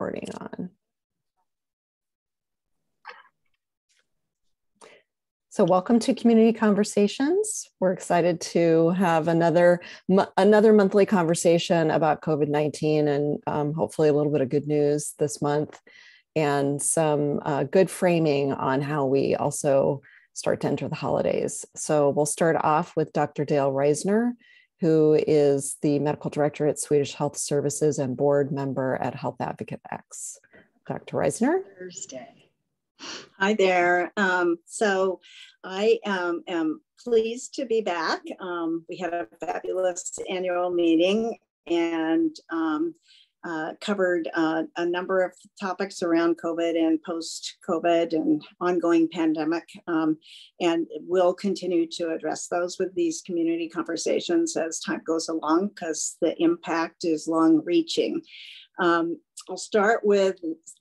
recording on. So welcome to Community Conversations. We're excited to have another another monthly conversation about COVID-19 and um, hopefully a little bit of good news this month and some uh, good framing on how we also start to enter the holidays. So we'll start off with Dr. Dale Reisner, who is the medical director at Swedish Health Services and board member at Health Advocate X. Dr. Reisner. Thursday. Hi there. Um, so I um, am pleased to be back. Um, we had a fabulous annual meeting and um, uh, covered uh, a number of topics around COVID and post COVID and ongoing pandemic. Um, and we'll continue to address those with these community conversations as time goes along because the impact is long reaching. Um, I'll start with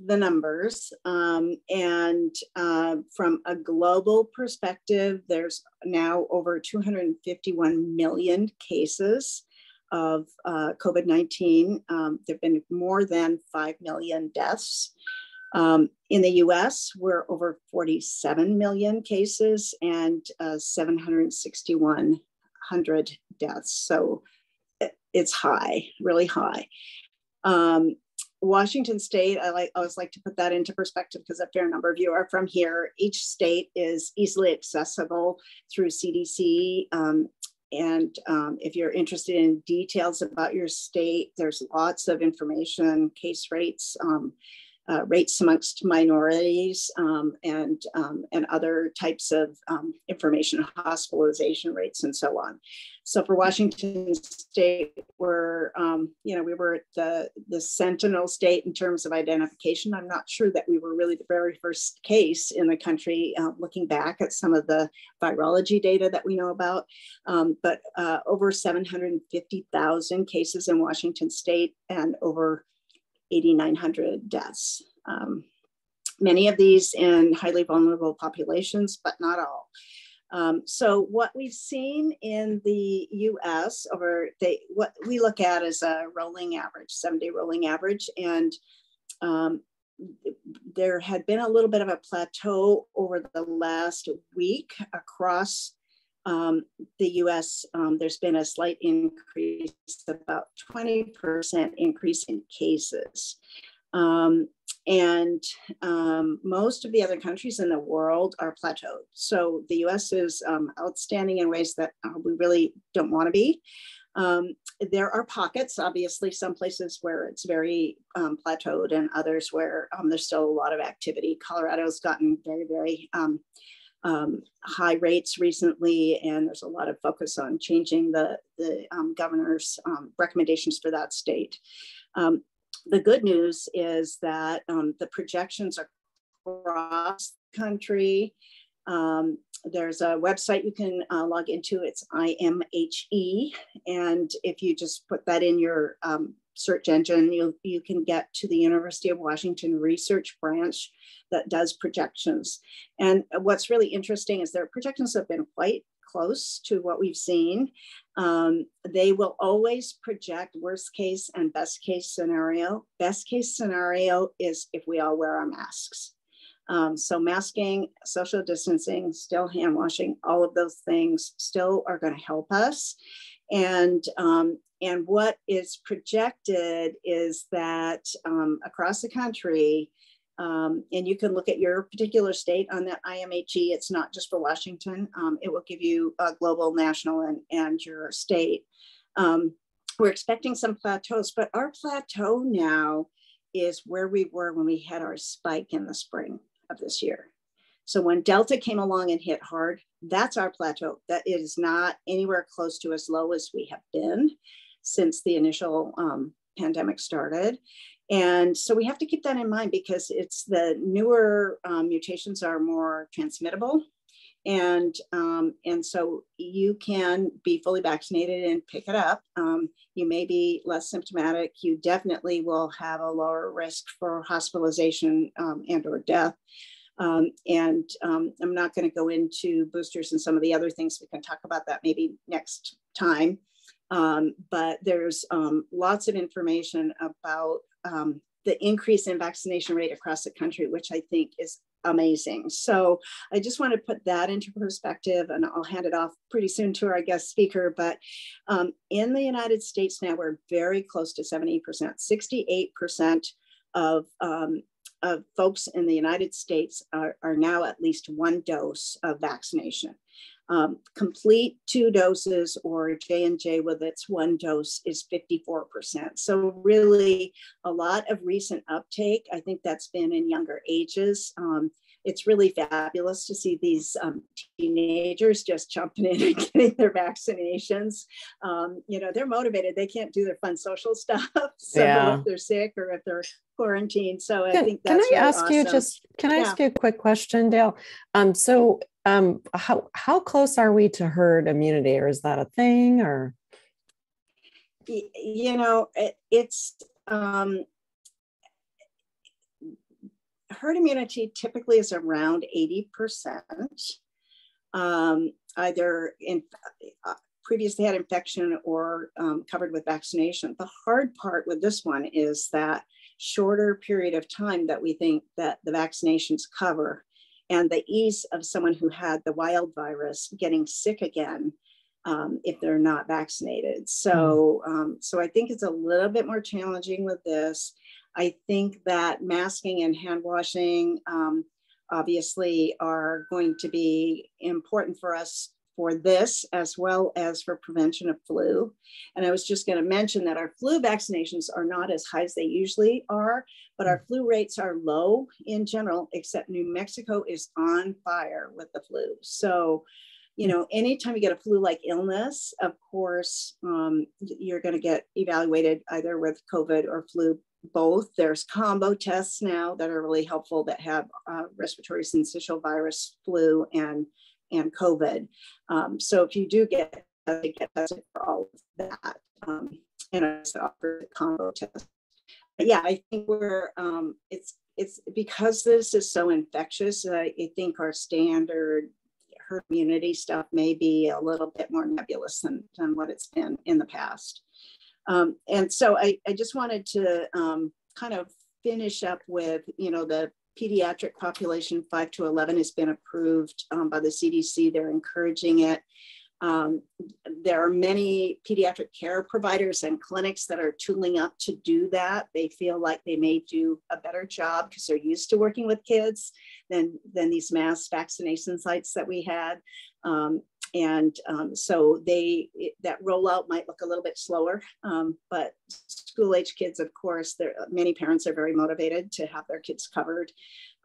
the numbers. Um, and uh, from a global perspective, there's now over 251 million cases of uh, COVID 19. Um, there have been more than 5 million deaths. Um, in the US, we're over 47 million cases and uh, 761,000 deaths. So it's high, really high. Um, Washington State, I like always like to put that into perspective because a fair number of you are from here. Each state is easily accessible through CDC um, and um, if you're interested in details about your state, there's lots of information, case rates, um, uh, rates amongst minorities um, and, um, and other types of um, information, hospitalization rates and so on. So for Washington state, we're, um, you know, we were the, the sentinel state in terms of identification. I'm not sure that we were really the very first case in the country uh, looking back at some of the virology data that we know about, um, but uh, over 750,000 cases in Washington state and over 8,900 deaths. Um, many of these in highly vulnerable populations, but not all. Um, so what we've seen in the U.S. over they what we look at is a rolling average, seven-day rolling average, and um, there had been a little bit of a plateau over the last week across um, the US, um, there's been a slight increase, about 20% increase in cases. Um, and um, most of the other countries in the world are plateaued. So the US is um, outstanding in ways that uh, we really don't want to be. Um, there are pockets, obviously, some places where it's very plateaued and others where there's still a lot of activity. Colorado's gotten very, very um, high rates recently, and there's a lot of focus on changing the, the um, governor's um, recommendations for that state. Um, the good news is that um, the projections across the country, um, there's a website you can uh, log into, it's IMHE, and if you just put that in your search engine, you, you can get to the University of Washington research branch that does projections. And what's really interesting is their projections have been quite close to what we've seen. Um, they will always project worst case and best case scenario. Best case scenario is if we all wear our masks. Um, so masking, social distancing, still hand washing, all of those things still are going to help us. And um, and what is projected is that um, across the country, um, and you can look at your particular state on that IMHE. It's not just for Washington. Um, it will give you a global, national, and, and your state. Um, we're expecting some plateaus, but our plateau now is where we were when we had our spike in the spring of this year. So when Delta came along and hit hard, that's our plateau. That is not anywhere close to as low as we have been since the initial um, pandemic started. And so we have to keep that in mind because it's the newer um, mutations are more transmittable. And, um, and so you can be fully vaccinated and pick it up. Um, you may be less symptomatic. You definitely will have a lower risk for hospitalization um, and or death. Um, and um, I'm not going to go into boosters and some of the other things. We can talk about that maybe next time. Um, but there's um, lots of information about um, the increase in vaccination rate across the country, which I think is amazing. So I just want to put that into perspective and I'll hand it off pretty soon to our guest speaker. But um, in the United States now, we're very close to 70%, 68% of, um, of folks in the United States are, are now at least one dose of vaccination. Um, complete two doses or J&J with its one dose is 54%. So really a lot of recent uptake. I think that's been in younger ages. Um, it's really fabulous to see these um, teenagers just jumping in and getting their vaccinations. Um, you know, they're motivated. They can't do their fun social stuff. so yeah. if they're sick or if they're quarantined. So I can, think that's Can I really ask awesome. you just, can I yeah. ask you a quick question, Dale? Um, so um, how how close are we to herd immunity, or is that a thing? Or you know, it, it's um, herd immunity typically is around eighty percent. Um, either in uh, previously had infection or um, covered with vaccination. The hard part with this one is that shorter period of time that we think that the vaccinations cover and the ease of someone who had the wild virus getting sick again um, if they're not vaccinated. So, hmm. um, so I think it's a little bit more challenging with this. I think that masking and hand washing um, obviously are going to be important for us for this as well as for prevention of flu. And I was just going to mention that our flu vaccinations are not as high as they usually are, but our flu rates are low in general, except New Mexico is on fire with the flu. So, you know, anytime you get a flu like illness, of course, um, you're going to get evaluated either with COVID or flu both. There's combo tests now that are really helpful that have uh, respiratory syncytial virus, flu, and and COVID. Um, so if you do get get tested for all of that, um, and I offer a combo test. But yeah, I think we're um, it's it's because this is so infectious. Uh, I think our standard herd immunity stuff may be a little bit more nebulous than, than what it's been in the past. Um, and so I, I just wanted to um, kind of finish up with, you know, the pediatric population 5 to 11 has been approved um, by the CDC. They're encouraging it. Um, there are many pediatric care providers and clinics that are tooling up to do that. They feel like they may do a better job because they're used to working with kids than, than these mass vaccination sites that we had. Um, and um, so they that rollout might look a little bit slower um, but school age kids of course there many parents are very motivated to have their kids covered.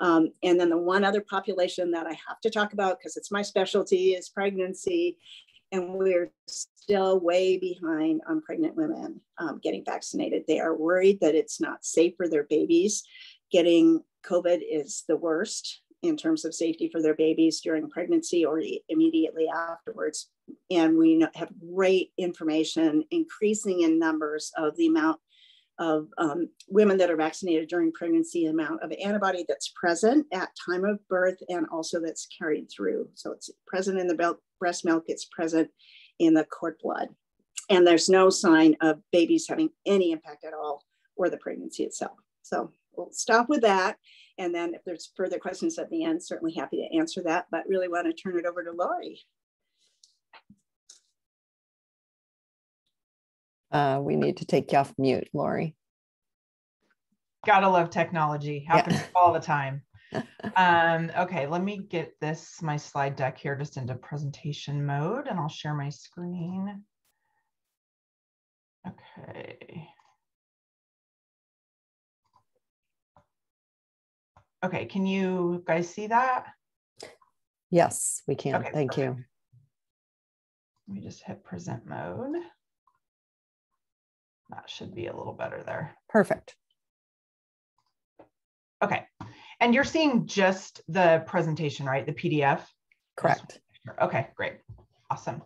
Um, and then the one other population that i have to talk about because it's my specialty is pregnancy. And we're still way behind on pregnant women um, getting vaccinated. They are worried that it's not safe for their babies. Getting covid is the worst in terms of safety for their babies during pregnancy or immediately afterwards. And we have great information increasing in numbers of the amount of um, women that are vaccinated during pregnancy, amount of antibody that's present at time of birth and also that's carried through. So it's present in the breast milk, it's present in the cord blood. And there's no sign of babies having any impact at all or the pregnancy itself. So we'll stop with that. And then if there's further questions at the end, certainly happy to answer that, but really want to turn it over to Lori. Uh, we need to take you off mute, Lori. Gotta love technology. Happens yeah. all the time. um, okay, let me get this, my slide deck here just into presentation mode and I'll share my screen. Okay. Okay, can you guys see that? Yes, we can. Okay, Thank perfect. you. Let me just hit present mode. That should be a little better there. Perfect. Okay. And you're seeing just the presentation, right? The PDF? Correct. Okay, great. Awesome.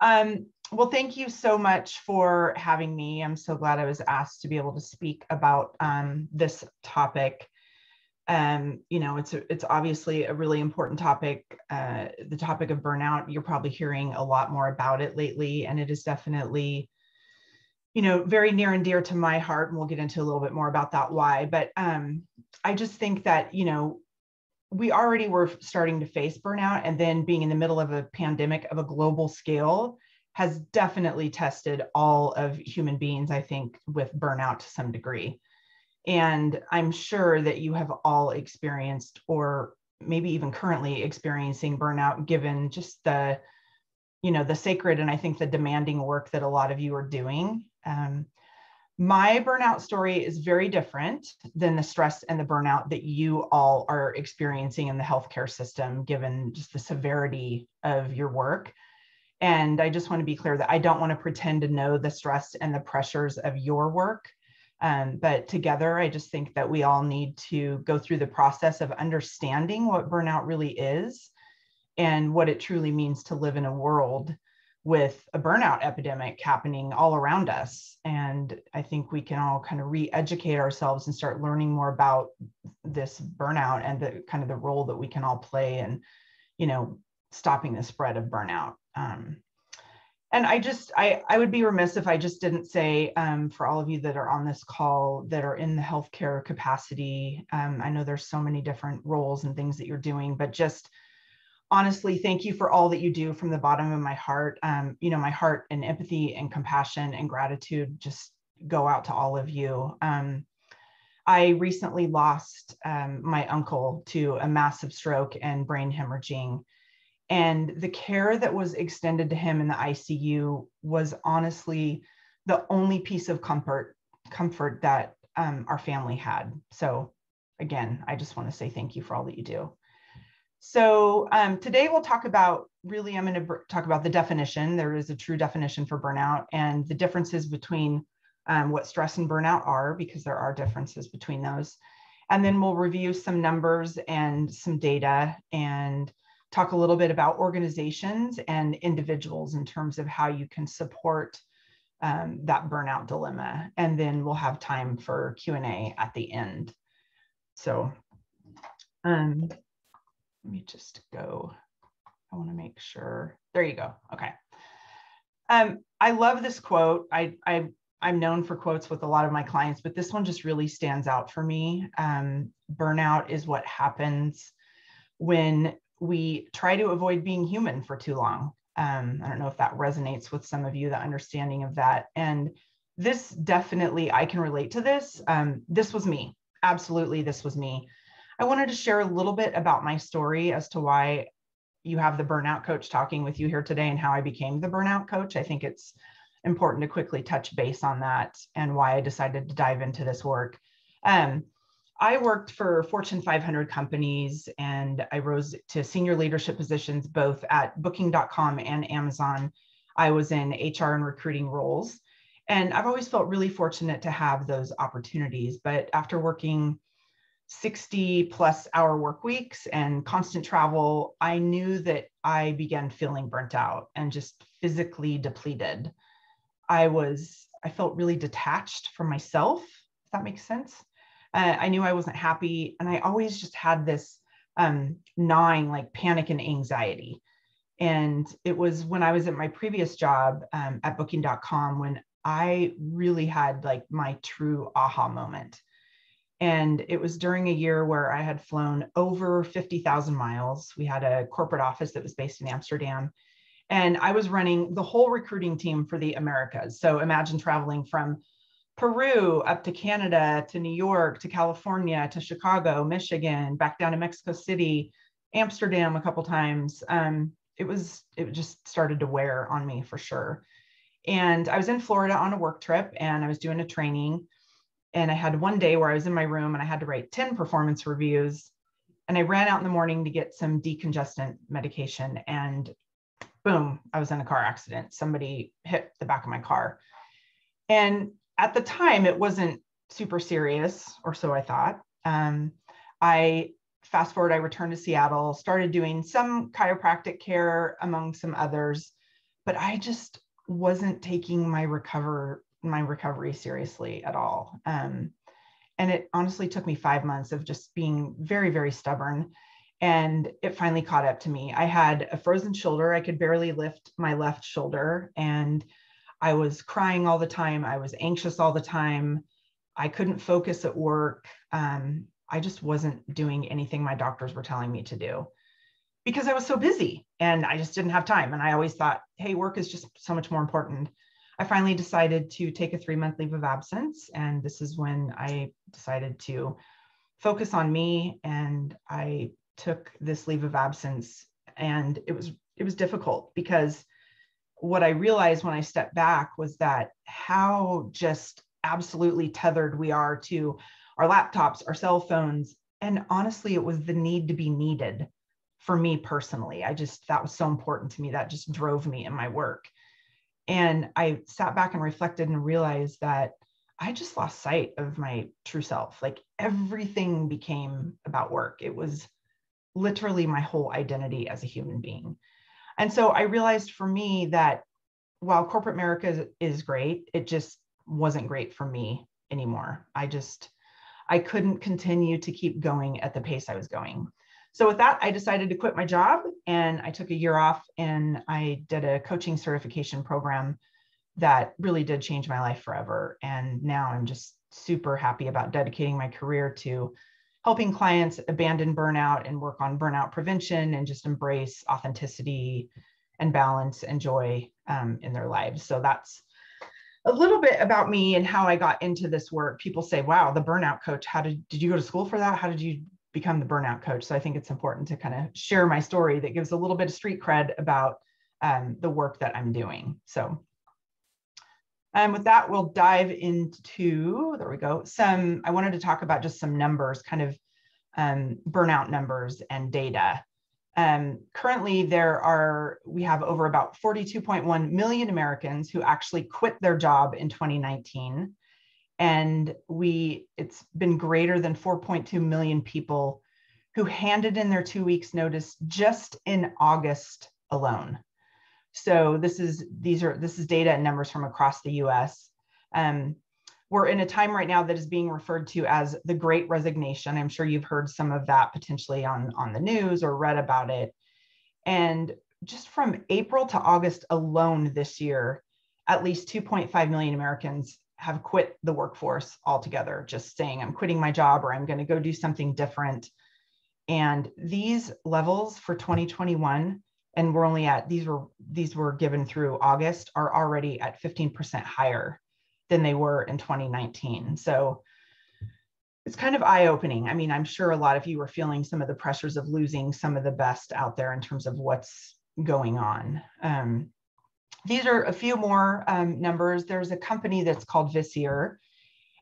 Um, well, thank you so much for having me. I'm so glad I was asked to be able to speak about um, this topic um, you know, it's a, it's obviously a really important topic. Uh, the topic of burnout, you're probably hearing a lot more about it lately, and it is definitely you know, very near and dear to my heart, and we'll get into a little bit more about that why. But um, I just think that you know we already were starting to face burnout, and then being in the middle of a pandemic of a global scale has definitely tested all of human beings. I think with burnout to some degree, and I'm sure that you have all experienced or maybe even currently experiencing burnout given just the you know the sacred and i think the demanding work that a lot of you are doing. Um, my burnout story is very different than the stress and the burnout that you all are experiencing in the healthcare system given just the severity of your work. And i just want to be clear that i don't want to pretend to know the stress and the pressures of your work um, but together, I just think that we all need to go through the process of understanding what burnout really is and what it truly means to live in a world with a burnout epidemic happening all around us. And I think we can all kind of re educate ourselves and start learning more about this burnout and the kind of the role that we can all play in, you know, stopping the spread of burnout. Um, and I just, I, I would be remiss if I just didn't say um, for all of you that are on this call that are in the healthcare capacity, um, I know there's so many different roles and things that you're doing, but just honestly, thank you for all that you do from the bottom of my heart. Um, you know, my heart and empathy and compassion and gratitude just go out to all of you. Um, I recently lost um, my uncle to a massive stroke and brain hemorrhaging and the care that was extended to him in the ICU was honestly the only piece of comfort comfort that um, our family had. So again, I just want to say thank you for all that you do. So um, today we'll talk about really, I'm going to talk about the definition. There is a true definition for burnout and the differences between um, what stress and burnout are, because there are differences between those. And then we'll review some numbers and some data and talk a little bit about organizations and individuals in terms of how you can support um, that burnout dilemma. And then we'll have time for Q&A at the end. So um, let me just go. I want to make sure. There you go. Okay. Um, I love this quote. I, I, I'm known for quotes with a lot of my clients, but this one just really stands out for me. Um, burnout is what happens when we try to avoid being human for too long. Um, I don't know if that resonates with some of you, the understanding of that. And this definitely, I can relate to this. Um, this was me. Absolutely, this was me. I wanted to share a little bit about my story as to why you have the burnout coach talking with you here today and how I became the burnout coach. I think it's important to quickly touch base on that and why I decided to dive into this work. Um, I worked for Fortune 500 companies and I rose to senior leadership positions both at booking.com and Amazon. I was in HR and recruiting roles. And I've always felt really fortunate to have those opportunities. But after working 60 plus hour work weeks and constant travel, I knew that I began feeling burnt out and just physically depleted. I was, I felt really detached from myself, if that makes sense. Uh, I knew I wasn't happy. And I always just had this um, gnawing like panic and anxiety. And it was when I was at my previous job um, at booking.com when I really had like my true aha moment. And it was during a year where I had flown over 50,000 miles. We had a corporate office that was based in Amsterdam. And I was running the whole recruiting team for the Americas. So imagine traveling from Peru up to Canada to New York to California to Chicago, Michigan, back down to Mexico City, Amsterdam a couple times. Um, it was it just started to wear on me for sure. And I was in Florida on a work trip and I was doing a training. And I had one day where I was in my room and I had to write 10 performance reviews. And I ran out in the morning to get some decongestant medication. And boom, I was in a car accident. Somebody hit the back of my car. And at the time, it wasn't super serious, or so I thought. Um, I fast forward, I returned to Seattle, started doing some chiropractic care among some others, but I just wasn't taking my recover my recovery seriously at all. Um, and it honestly took me five months of just being very, very stubborn. And it finally caught up to me. I had a frozen shoulder. I could barely lift my left shoulder. And I was crying all the time. I was anxious all the time. I couldn't focus at work. Um, I just wasn't doing anything my doctors were telling me to do because I was so busy and I just didn't have time. And I always thought, hey, work is just so much more important. I finally decided to take a three month leave of absence. And this is when I decided to focus on me. And I took this leave of absence and it was it was difficult because what I realized when I stepped back was that how just absolutely tethered we are to our laptops, our cell phones. And honestly, it was the need to be needed for me personally. I just, that was so important to me. That just drove me in my work. And I sat back and reflected and realized that I just lost sight of my true self. Like everything became about work. It was literally my whole identity as a human being. And so I realized for me that while corporate America is, great, it just wasn't great for me anymore. I just, I couldn't continue to keep going at the pace I was going. So with that, I decided to quit my job and I took a year off and I did a coaching certification program that really did change my life forever. And now I'm just super happy about dedicating my career to helping clients abandon burnout and work on burnout prevention and just embrace authenticity and balance and joy um, in their lives. So that's a little bit about me and how I got into this work. People say, wow, the burnout coach, how did, did you go to school for that? How did you become the burnout coach? So I think it's important to kind of share my story that gives a little bit of street cred about um, the work that I'm doing. So and with that, we'll dive into, there we go, some, I wanted to talk about just some numbers, kind of um, burnout numbers and data. Um, currently, there are, we have over about 42.1 million Americans who actually quit their job in 2019. And we, it's been greater than 4.2 million people who handed in their two weeks notice just in August alone. So this is these are this is data and numbers from across the U.S. Um, we're in a time right now that is being referred to as the Great Resignation. I'm sure you've heard some of that potentially on on the news or read about it. And just from April to August alone this year, at least 2.5 million Americans have quit the workforce altogether, just saying, I'm quitting my job or I'm going to go do something different. And these levels for 2021 and we're only at these were these were given through August are already at 15% higher than they were in 2019. So it's kind of eye-opening. I mean, I'm sure a lot of you are feeling some of the pressures of losing some of the best out there in terms of what's going on. Um, these are a few more um, numbers. There's a company that's called Visier,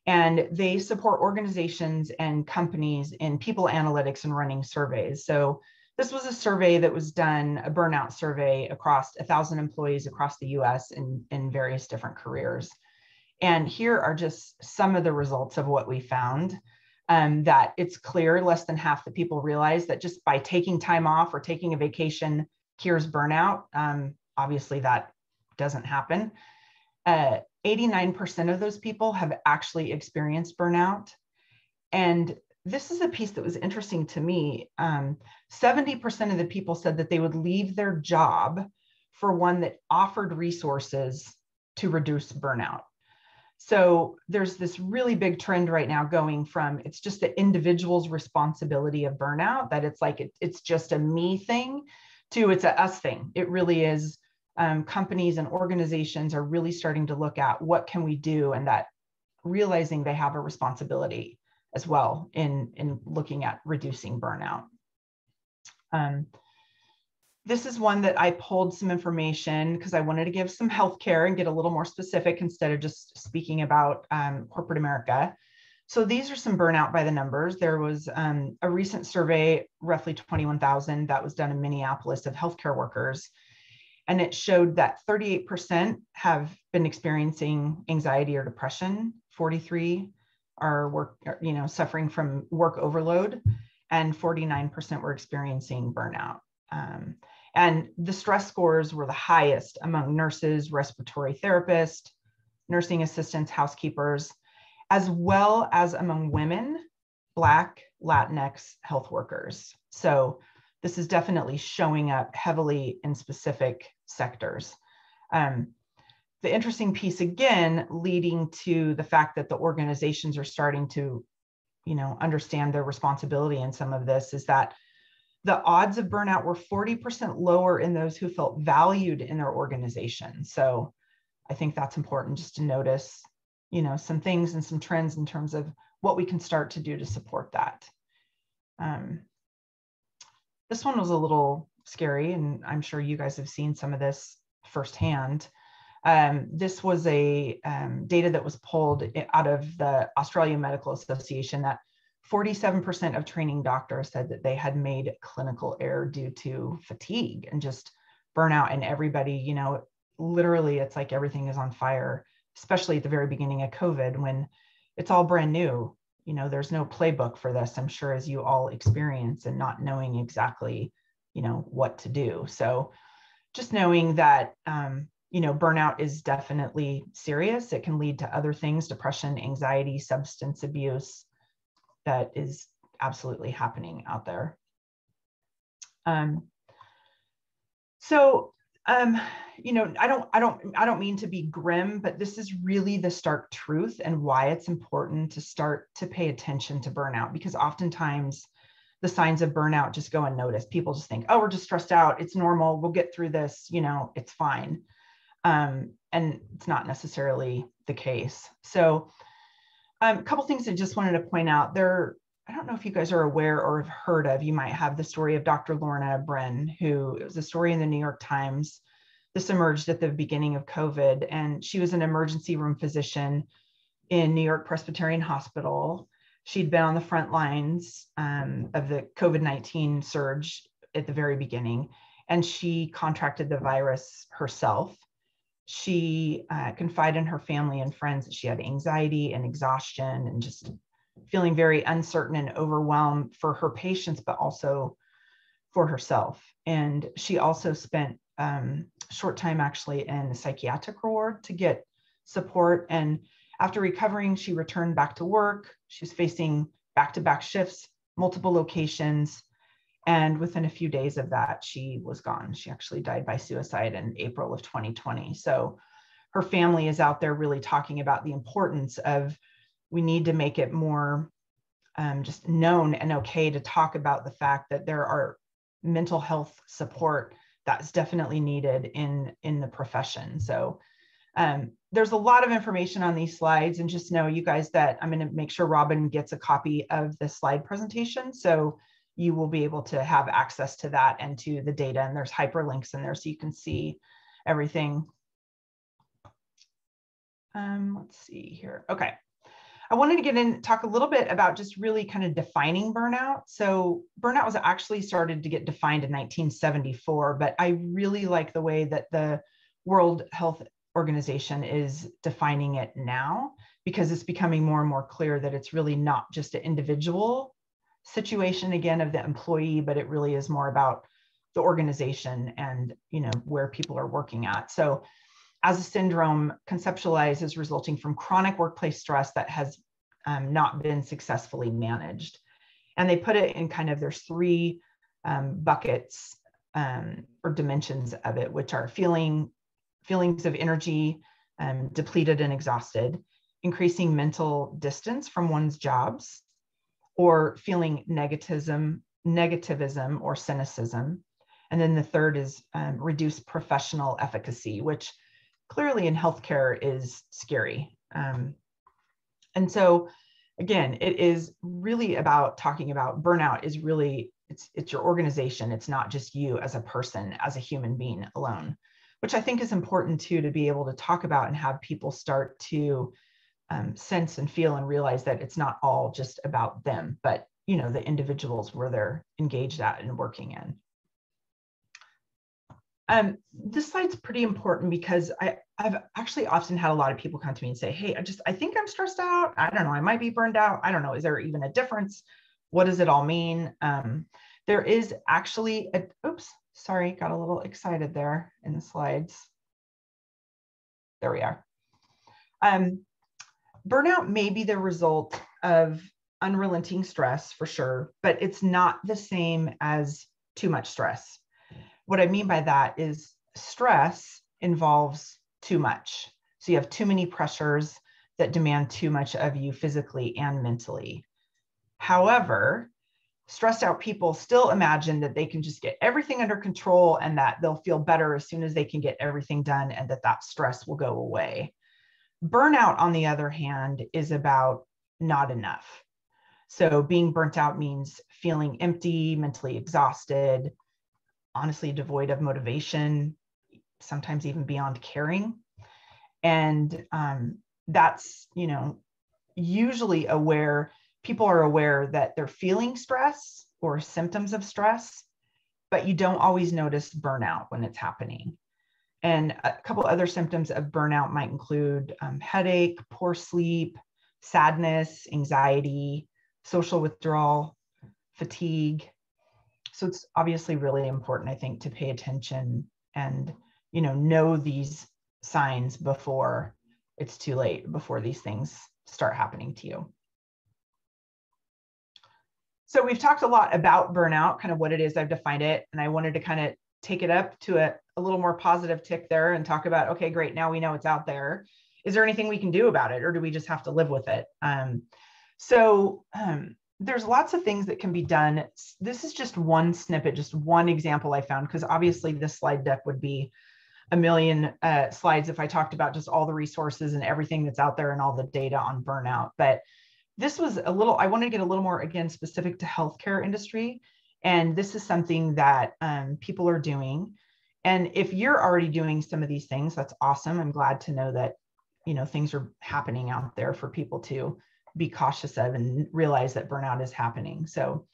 and they support organizations and companies in people analytics and running surveys. So this was a survey that was done, a burnout survey across thousand employees across the US in, in various different careers. And here are just some of the results of what we found. Um, that it's clear less than half the people realize that just by taking time off or taking a vacation cures burnout. Um, obviously, that doesn't happen. Uh, 89% of those people have actually experienced burnout. And this is a piece that was interesting to me. Um, 70% of the people said that they would leave their job for one that offered resources to reduce burnout. So there's this really big trend right now going from it's just the individual's responsibility of burnout, that it's like it, it's just a me thing, to it's a us thing. It really is. Um, companies and organizations are really starting to look at what can we do and that realizing they have a responsibility as well in, in looking at reducing burnout. Um, this is one that I pulled some information because I wanted to give some healthcare and get a little more specific instead of just speaking about um, corporate America. So these are some burnout by the numbers. There was um, a recent survey, roughly 21,000, that was done in Minneapolis of healthcare workers. And it showed that 38% have been experiencing anxiety or depression, 43 are work, you know, suffering from work overload, and 49% were experiencing burnout. Um, and the stress scores were the highest among nurses, respiratory therapists, nursing assistants, housekeepers, as well as among women, Black, Latinx health workers. So this is definitely showing up heavily in specific sectors. Um, the interesting piece again, leading to the fact that the organizations are starting to, you know, understand their responsibility in some of this is that the odds of burnout were 40% lower in those who felt valued in their organization. So I think that's important just to notice, you know, some things and some trends in terms of what we can start to do to support that. Um, this one was a little scary, and I'm sure you guys have seen some of this firsthand. Um, this was a um, data that was pulled out of the Australian Medical Association that 47% of training doctors said that they had made clinical error due to fatigue and just burnout and everybody you know literally it's like everything is on fire especially at the very beginning of covid when it's all brand new. You know there's no playbook for this i'm sure as you all experience and not knowing exactly you know what to do. So just knowing that um, you know burnout is definitely serious it can lead to other things depression anxiety substance abuse that is absolutely happening out there. Um, so, um, you know, I don't, I don't, I don't mean to be grim, but this is really the stark truth and why it's important to start to pay attention to burnout because oftentimes the signs of burnout just go unnoticed. People just think, oh, we're just stressed out. It's normal. We'll get through this. You know, it's fine. Um, and it's not necessarily the case. So, um, a couple things I just wanted to point out. There, I don't know if you guys are aware or have heard of. You might have the story of Dr. Lorna Breen, who it was a story in the New York Times. This emerged at the beginning of COVID, and she was an emergency room physician in New York Presbyterian Hospital. She'd been on the front lines um, of the COVID 19 surge at the very beginning, and she contracted the virus herself she uh, confided in her family and friends that she had anxiety and exhaustion and just feeling very uncertain and overwhelmed for her patients, but also for herself. And she also spent um, short time actually in a psychiatric ward to get support. And after recovering, she returned back to work. She was facing back to back shifts, multiple locations, and within a few days of that, she was gone. She actually died by suicide in April of 2020. So her family is out there really talking about the importance of we need to make it more um, just known and okay to talk about the fact that there are mental health support that's definitely needed in in the profession. So um, there's a lot of information on these slides and just know you guys that I'm going to make sure Robin gets a copy of the slide presentation. So you will be able to have access to that and to the data. And there's hyperlinks in there so you can see everything. Um, let's see here. Okay. I wanted to get in, talk a little bit about just really kind of defining burnout. So burnout was actually started to get defined in 1974, but I really like the way that the World Health Organization is defining it now because it's becoming more and more clear that it's really not just an individual situation again of the employee, but it really is more about the organization and you know where people are working at. So as a syndrome conceptualized as resulting from chronic workplace stress that has um, not been successfully managed. And they put it in kind of there's three um, buckets um, or dimensions of it, which are feeling feelings of energy um, depleted and exhausted, increasing mental distance from one's jobs, or feeling negativism, negativism or cynicism. And then the third is um, reduced professional efficacy, which clearly in healthcare is scary. Um, and so, again, it is really about talking about burnout is really it's it's your organization. It's not just you as a person, as a human being alone, which I think is important too to be able to talk about and have people start to um, sense and feel and realize that it's not all just about them, but you know the individuals where they're engaged at and working in. Um, this slide's pretty important because I, I've actually often had a lot of people come to me and say, hey, I just, I think I'm stressed out. I don't know, I might be burned out. I don't know, is there even a difference? What does it all mean? Um, there is actually, a, oops, sorry, got a little excited there in the slides. There we are. Um, burnout may be the result of unrelenting stress for sure, but it's not the same as too much stress. What I mean by that is stress involves too much. So you have too many pressures that demand too much of you physically and mentally. However, stressed out people still imagine that they can just get everything under control and that they'll feel better as soon as they can get everything done and that that stress will go away. Burnout, on the other hand, is about not enough. So being burnt out means feeling empty, mentally exhausted, honestly devoid of motivation, sometimes even beyond caring. And um, that's, you know, usually aware, people are aware that they're feeling stress or symptoms of stress, but you don't always notice burnout when it's happening. And a couple other symptoms of burnout might include um, headache, poor sleep, sadness, anxiety, social withdrawal, fatigue. So it's obviously really important, I think, to pay attention and you know know these signs before it's too late, before these things start happening to you. So we've talked a lot about burnout, kind of what it is. I've defined it, and I wanted to kind of take it up to a, a little more positive tick there and talk about okay, great, now we know it's out there. Is there anything we can do about it, or do we just have to live with it? Um, so um, there's lots of things that can be done. This is just one snippet, just one example I found, because obviously this slide deck would be a million uh, slides if I talked about just all the resources and everything that's out there and all the data on burnout. But this was a little, I wanted to get a little more, again, specific to healthcare industry. And this is something that um, people are doing. And if you're already doing some of these things, that's awesome. I'm glad to know that, you know, things are happening out there for people to be cautious of and realize that burnout is happening. So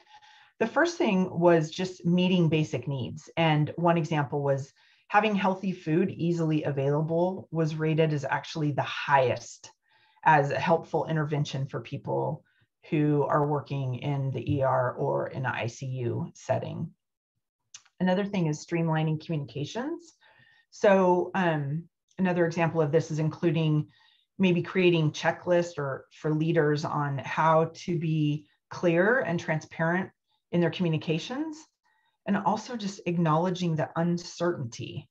the first thing was just meeting basic needs. And one example was having healthy food easily available was rated as actually the highest as a helpful intervention for people who are working in the ER or in an ICU setting. Another thing is streamlining communications. So um, another example of this is including maybe creating checklists or for leaders on how to be clear and transparent in their communications and also just acknowledging the uncertainty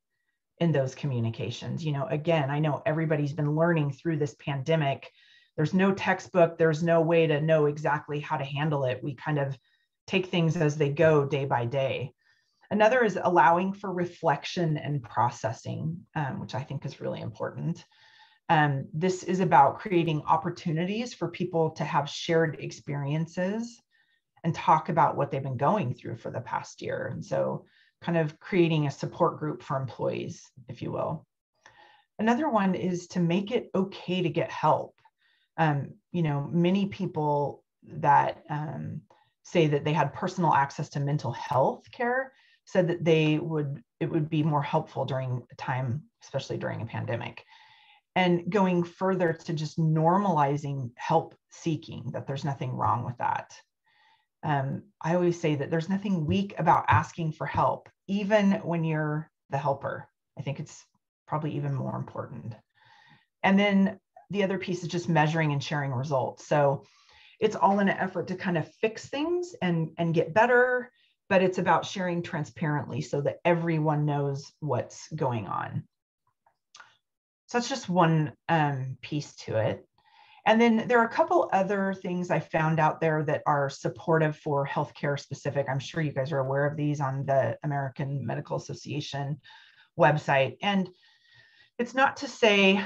in those communications. You know again i know everybody's been learning through this pandemic. There's no textbook. There's no way to know exactly how to handle it. We kind of take things as they go day by day another is allowing for reflection and processing um, which i think is really important um, this is about creating opportunities for people to have shared experiences and talk about what they've been going through for the past year. And so, kind of creating a support group for employees, if you will. Another one is to make it okay to get help. Um, you know, many people that um, say that they had personal access to mental health care said that they would it would be more helpful during a time, especially during a pandemic. And going further to just normalizing help seeking that there's nothing wrong with that. Um, i always say that there's nothing weak about asking for help even when you're the helper. I think it's probably even more important. And then the other piece is just measuring and sharing results. So it's all in an effort to kind of fix things and and get better but it's about sharing transparently so that everyone knows what's going on so that's just one um, piece to it. And then there are a couple other things I found out there that are supportive for healthcare specific. I'm sure you guys are aware of these on the American Medical Association website. And it's not to say,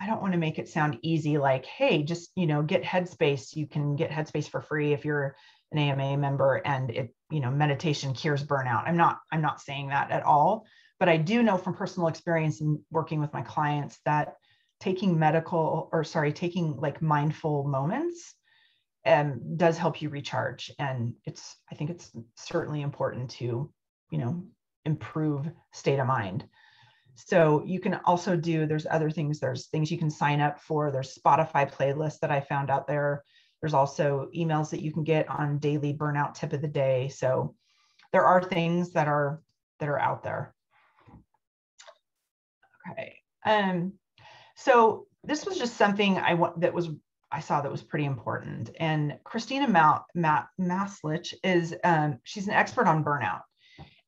I don't want to make it sound easy like, hey, just, you know, get Headspace. You can get Headspace for free if you're an AMA member and it, you know, meditation cures burnout. I'm not, I'm not saying that at all. But I do know from personal experience in working with my clients that taking medical or sorry, taking like mindful moments um, does help you recharge. And it's, I think it's certainly important to, you know, improve state of mind. So you can also do, there's other things, there's things you can sign up for. There's Spotify playlists that I found out there. There's also emails that you can get on daily burnout tip of the day. So there are things that are that are out there. Okay. Um, so this was just something I want that was I saw that was pretty important. And Christina Ma- Ma- Maslach is um, she's an expert on burnout,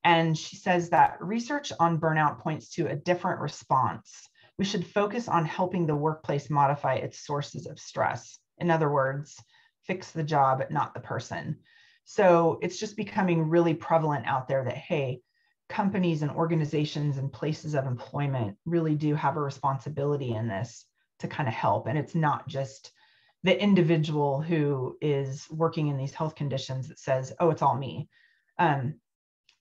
and she says that research on burnout points to a different response we should focus on helping the workplace modify its sources of stress. In other words, fix the job, not the person. So it's just becoming really prevalent out there that, hey, companies and organizations and places of employment really do have a responsibility in this to kind of help. And it's not just the individual who is working in these health conditions that says, oh, it's all me. Um,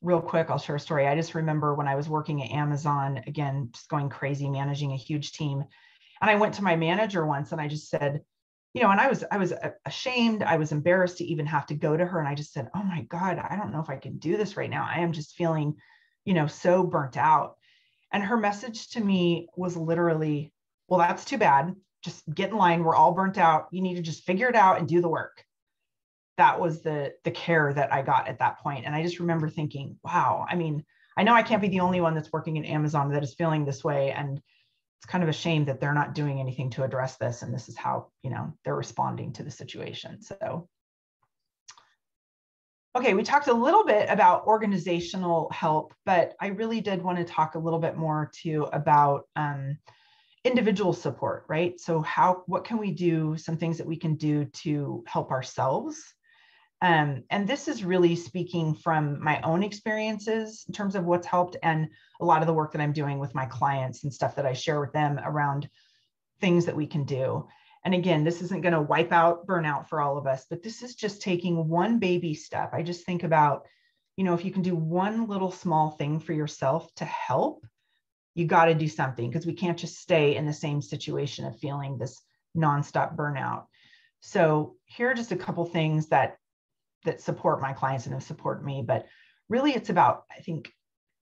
real quick, I'll share a story. I just remember when I was working at Amazon, again, just going crazy, managing a huge team. And I went to my manager once and I just said, you know, and I was I was uh, ashamed, I was embarrassed to even have to go to her and I just said, "Oh my god, I don't know if I can do this right now. I am just feeling, you know, so burnt out." And her message to me was literally, "Well, that's too bad. Just get in line. We're all burnt out. You need to just figure it out and do the work." That was the the care that I got at that point. And I just remember thinking, "Wow, I mean, I know I can't be the only one that's working in Amazon that is feeling this way and it's kind of a shame that they're not doing anything to address this and this is how you know they're responding to the situation so. Okay we talked a little bit about organizational help but i really did want to talk a little bit more too about um, individual support right? So how what can we do some things that we can do to help ourselves um, and this is really speaking from my own experiences in terms of what's helped and a lot of the work that I'm doing with my clients and stuff that I share with them around things that we can do. And again, this isn't going to wipe out burnout for all of us, but this is just taking one baby step. I just think about, you know, if you can do one little small thing for yourself to help, you got to do something because we can't just stay in the same situation of feeling this nonstop burnout. So, here are just a couple things that that support my clients and have supported me. But really, it's about, I think,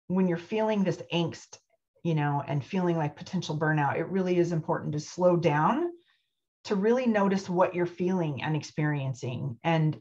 when you're feeling this angst, you know, and feeling like potential burnout, it really is important to slow down to really notice what you're feeling and experiencing. And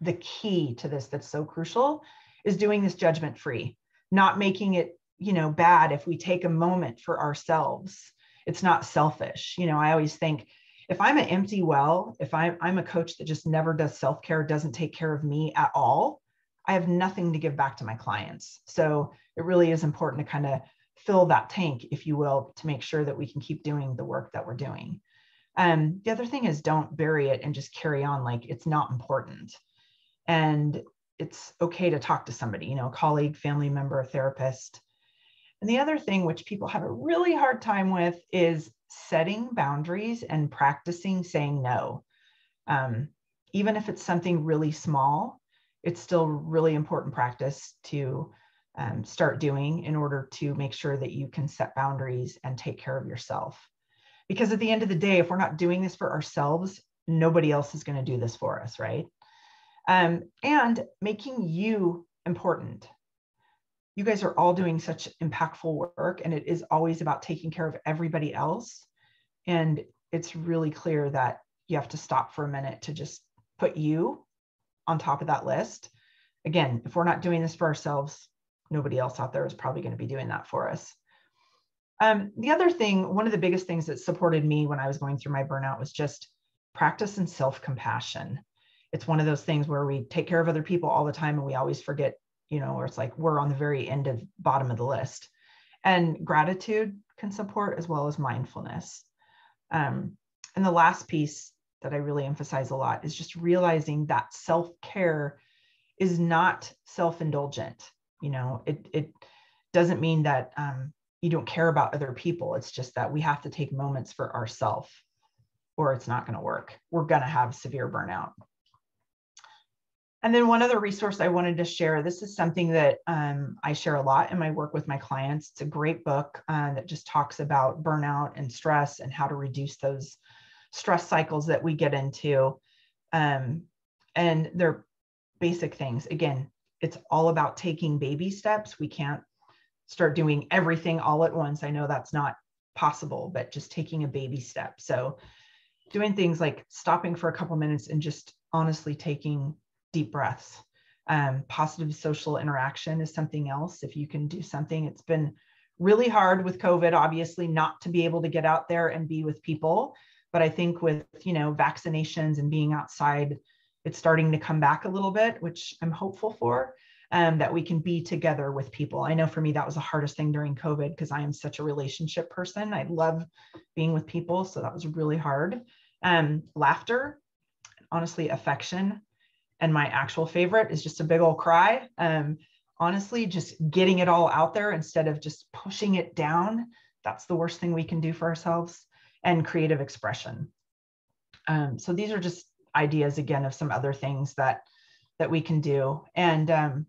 the key to this that's so crucial is doing this judgment free, not making it, you know, bad if we take a moment for ourselves. It's not selfish. You know, I always think if I'm an empty well, if I'm, I'm a coach that just never does self care, doesn't take care of me at all, I have nothing to give back to my clients. So it really is important to kind of fill that tank, if you will, to make sure that we can keep doing the work that we're doing. Um, the other thing is don't bury it and just carry on like it's not important. And it's okay to talk to somebody, you know, a colleague, family member, a therapist. And the other thing, which people have a really hard time with, is setting boundaries and practicing saying no. Um, even if it's something really small, it's still really important practice to um, start doing in order to make sure that you can set boundaries and take care of yourself. Because at the end of the day, if we're not doing this for ourselves, nobody else is going to do this for us, right? Um, and making you important you guys are all doing such impactful work and it is always about taking care of everybody else. And it's really clear that you have to stop for a minute to just put you on top of that list. Again if we're not doing this for ourselves nobody else out there is probably going to be doing that for us. Um, the other thing one of the biggest things that supported me when i was going through my burnout was just practice and self-compassion. It's one of those things where we take care of other people all the time and we always forget you know, or it's like we're on the very end of bottom of the list. And gratitude can support as well as mindfulness. Um, and the last piece that I really emphasize a lot is just realizing that self care is not self indulgent. You know, it, it doesn't mean that um, you don't care about other people. It's just that we have to take moments for ourselves or it's not going to work. We're going to have severe burnout. And then one other resource I wanted to share, this is something that um, I share a lot in my work with my clients. It's a great book uh, that just talks about burnout and stress and how to reduce those stress cycles that we get into. Um, and they're basic things. Again, it's all about taking baby steps. We can't start doing everything all at once. I know that's not possible, but just taking a baby step. So doing things like stopping for a couple minutes and just honestly taking deep breaths. Um, positive social interaction is something else. If you can do something, it's been really hard with COVID, obviously, not to be able to get out there and be with people. But I think with you know vaccinations and being outside, it's starting to come back a little bit, which I'm hopeful for. um, that we can be together with people. I know for me, that was the hardest thing during COVID because I am such a relationship person. I love being with people. So that was really hard. Um, laughter, honestly, affection. And my actual favorite is just a big old cry. Um, honestly, just getting it all out there instead of just pushing it down. That's the worst thing we can do for ourselves. And creative expression. Um, so these are just ideas again of some other things that that we can do. And um,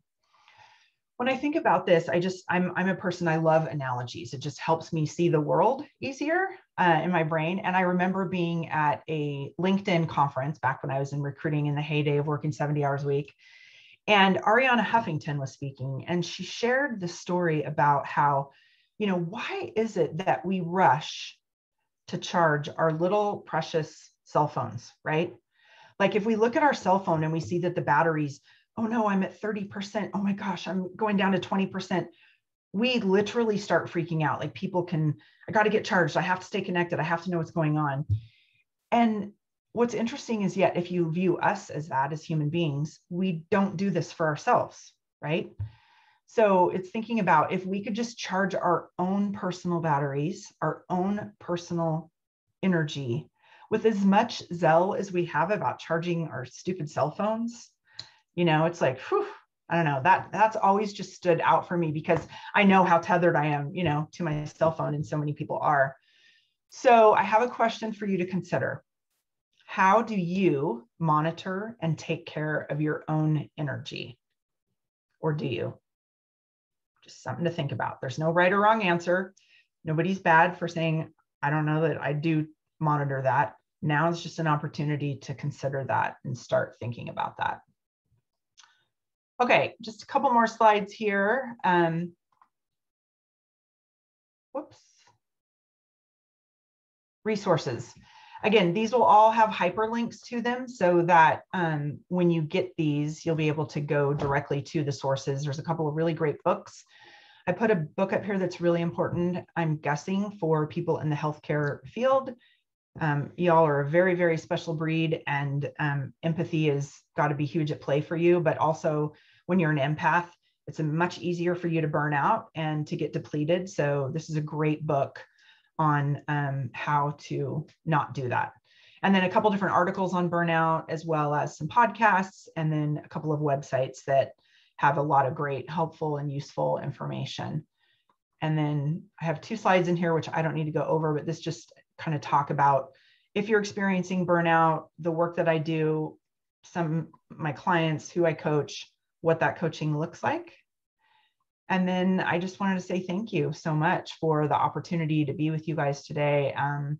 when I think about this, I just I'm I'm a person I love analogies. It just helps me see the world easier uh, in my brain. And I remember being at a LinkedIn conference back when I was in recruiting in the heyday of working 70 hours a week. And Arianna Huffington was speaking, and she shared the story about how, you know, why is it that we rush to charge our little precious cell phones, right? Like if we look at our cell phone and we see that the batteries, oh no, I'm at 30%. Oh my gosh, I'm going down to 20%. We literally start freaking out. Like people can, I got to get charged. I have to stay connected. I have to know what's going on. And what's interesting is yet if you view us as that as human beings, we don't do this for ourselves, right? So it's thinking about if we could just charge our own personal batteries, our own personal energy with as much zeal as we have about charging our stupid cell phones, you know, it's like, whew, I don't know, that that's always just stood out for me because I know how tethered I am, you know, to my cell phone and so many people are. So I have a question for you to consider. How do you monitor and take care of your own energy? Or do you? Just something to think about. There's no right or wrong answer. Nobody's bad for saying, I don't know that I do monitor that. Now is just an opportunity to consider that and start thinking about that. Okay, just a couple more slides here. Um, whoops. Resources. Again, these will all have hyperlinks to them so that um, when you get these, you'll be able to go directly to the sources. There's a couple of really great books. I put a book up here that's really important, I'm guessing, for people in the healthcare field um, y'all are a very, very special breed, and um, empathy has got to be huge at play for you. But also, when you're an empath, it's a much easier for you to burn out and to get depleted. So, this is a great book on um, how to not do that. And then a couple different articles on burnout, as well as some podcasts, and then a couple of websites that have a lot of great, helpful, and useful information. And then I have two slides in here, which I don't need to go over, but this just kind of talk about if you're experiencing burnout, the work that I do, some my clients who I coach, what that coaching looks like. And then I just wanted to say thank you so much for the opportunity to be with you guys today. Um,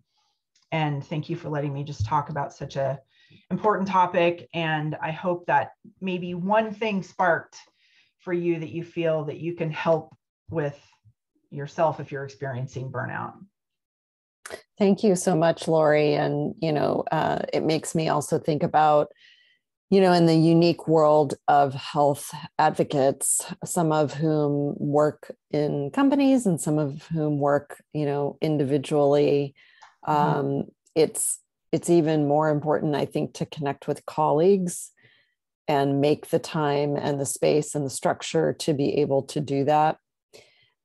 and thank you for letting me just talk about such a important topic. And I hope that maybe one thing sparked for you that you feel that you can help with yourself if you're experiencing burnout. Thank you so much, Lori. And, you know, uh, it makes me also think about, you know, in the unique world of health advocates, some of whom work in companies and some of whom work, you know, individually. Mm-hmm. Um, mm-hmm. It's it's even more important, I think, to connect with colleagues and make the time and the space and the structure to be able to do that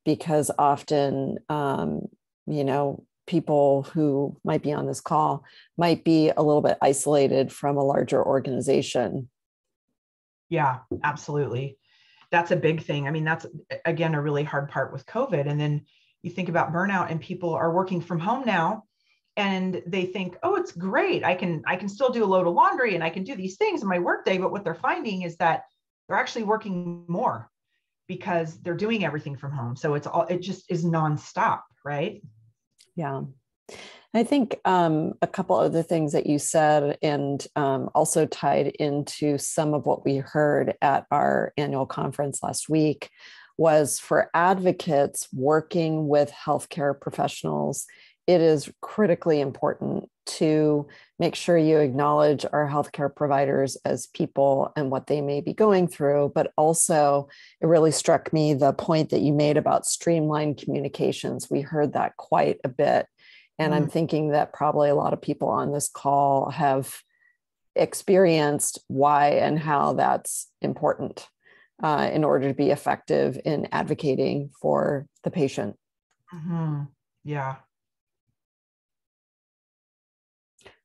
because often um, you know people who might be on this call might be a little bit isolated from a larger organization. Yeah, absolutely. That's a big thing. I mean, that's again a really hard part with COVID. And then you think about burnout and people are working from home now and they think, "Oh, it's great. I can I can still do a load of laundry and I can do these things in my workday." But what they're finding is that they're actually working more because they're doing everything from home. So it's all it just is nonstop, right? Yeah. I think um, a couple other things that you said, and um, also tied into some of what we heard at our annual conference last week, was for advocates working with healthcare professionals, it is critically important to make sure you acknowledge our healthcare providers as people and what they may be going through. But also, it really struck me the point that you made about streamlined communications. We heard that quite a bit. And mm-hmm. I'm thinking that probably a lot of people on this call have experienced why and how that's important. uh, in order to be effective in advocating for the patient. Mm-hmm. Yeah.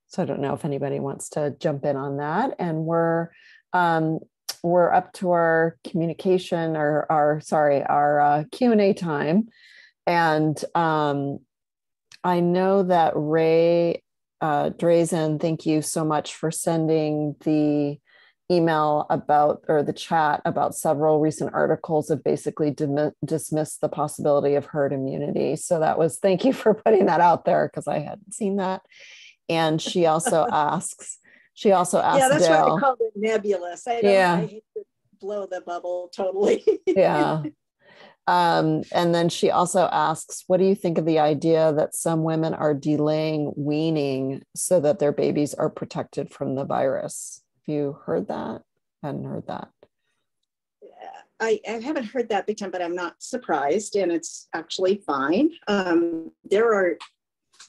So I don't know if anybody wants to jump in on that. And we're um, we're up to our communication or our sorry our uh, Q and A time, and um, I know that Ray uh, Drazen, thank you so much for sending the email about or the chat about several recent articles have basically dim- dismissed the possibility of herd immunity. So that was thank you for putting that out there because I hadn't seen that. And she also asks, she also asks. yeah, that's Dale, why I called it nebulous. I don't, Yeah. I hate to blow the bubble totally. yeah. Um, and then she also asks, what do you think of the idea that some women are delaying weaning so that their babies are protected from the virus? Have you heard that? hadn't heard that. I, I haven't heard that big time, but I'm not surprised, and it's actually fine. Um, there are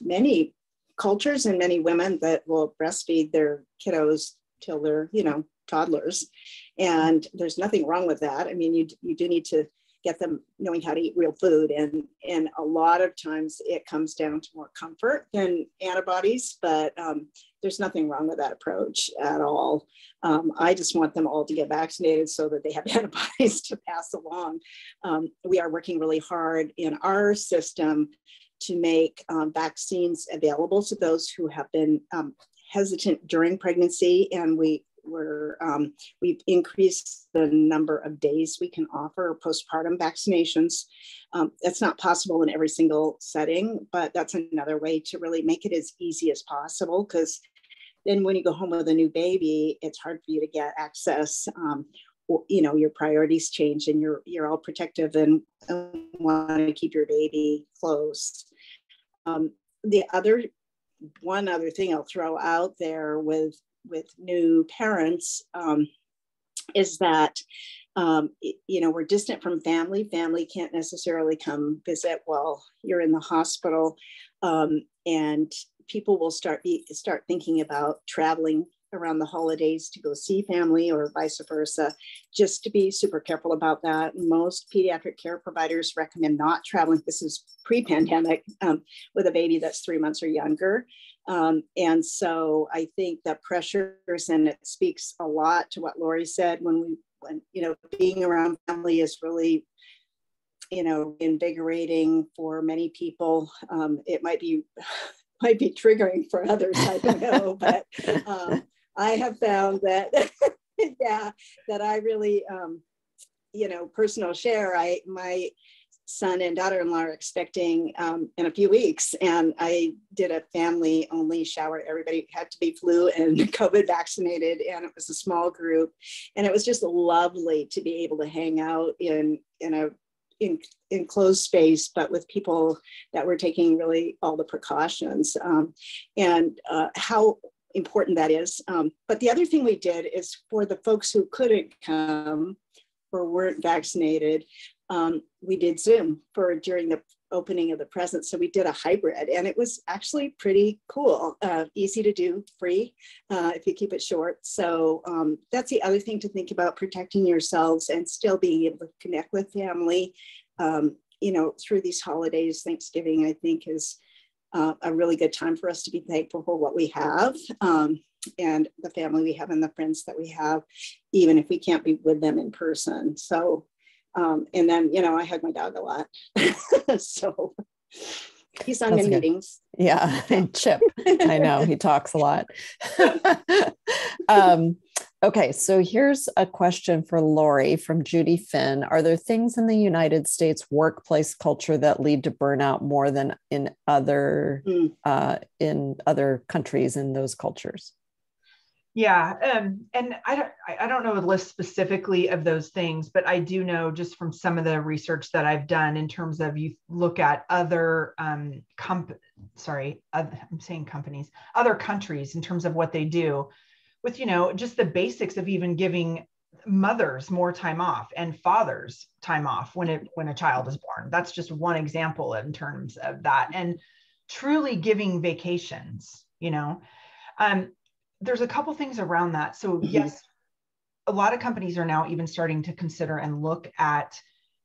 many cultures and many women that will breastfeed their kiddos till they're, you know, toddlers, and there's nothing wrong with that. I mean, you you do need to get them knowing how to eat real food, and and a lot of times it comes down to more comfort than antibodies, but um, there's nothing wrong with that approach at all. Um, I just want them all to get vaccinated so that they have antibodies to pass along. Um, we are working really hard in our system to make um, vaccines available to those who have been um, hesitant during pregnancy, and we we're, um, we've increased the number of days we can offer postpartum vaccinations. Um, that's not possible in every single setting, but that's another way to really make it as easy as possible because then when you go home with a new baby, it's hard for you to get access. Um, you know, your priorities change and you're you're all protective and, and want to keep your baby close. Um, the other one other thing I'll throw out there with with new parents um, is that um, you know we're distant from family. Family can't necessarily come visit while you're in the hospital, um, and people will start be, start thinking about traveling around the holidays to go see family or vice versa just to be super careful about that. Most pediatric care providers recommend not traveling. This is pre-pandemic um, with a baby that's three months or younger. Um, and so i think that pressures and it speaks a lot to what lori said when we when you know being around family is really you know invigorating for many people. Um, it might be might be triggering for others. I don't know, but um, I have found that, yeah, that I really, um, you know, personal share. I my son and daughter-in-law are expecting um, in a few weeks, and I did a family-only shower. Everybody had to be flu and COVID vaccinated, and it was a small group, and it was just lovely to be able to hang out in in a in enclosed space, but with people that were taking really all the precautions um, and uh, how important that is. Um, but the other thing we did is for the folks who couldn't come or weren't vaccinated, um, we did Zoom for during the opening of the present. So we did a hybrid and it was actually pretty cool, uh, easy to do, free uh, if you keep it short. So um, that's the other thing to think about protecting yourselves and still being able to connect with family. Um, you know, through these holidays, Thanksgiving, I think is uh, a really good time for us to be thankful for what we have um, and the family we have and the friends that we have, even if we can't be with them in person. So um, and then, you know, I hug my dog a lot. so he's on That's in good. meetings. Yeah, and Chip. I know he talks a lot. um, okay, so here's a question for Lori from Judy Finn. Are there things in the United States workplace culture that lead to burnout more than in other Mm. uh, in other countries in those cultures? Yeah, um, and I don't, I don't know a list specifically of those things, but I do know just from some of the research that I've done in terms of you look at other um, comp, sorry, oth- I'm saying companies, other countries in terms of what they do, with you know just the basics of even giving mothers more time off and fathers time off when it when a child is born. That's just one example in terms of that, and truly giving vacations. You know. Um, there's a couple things around that. So Mhm. yes, a lot of companies are now even starting to consider and look at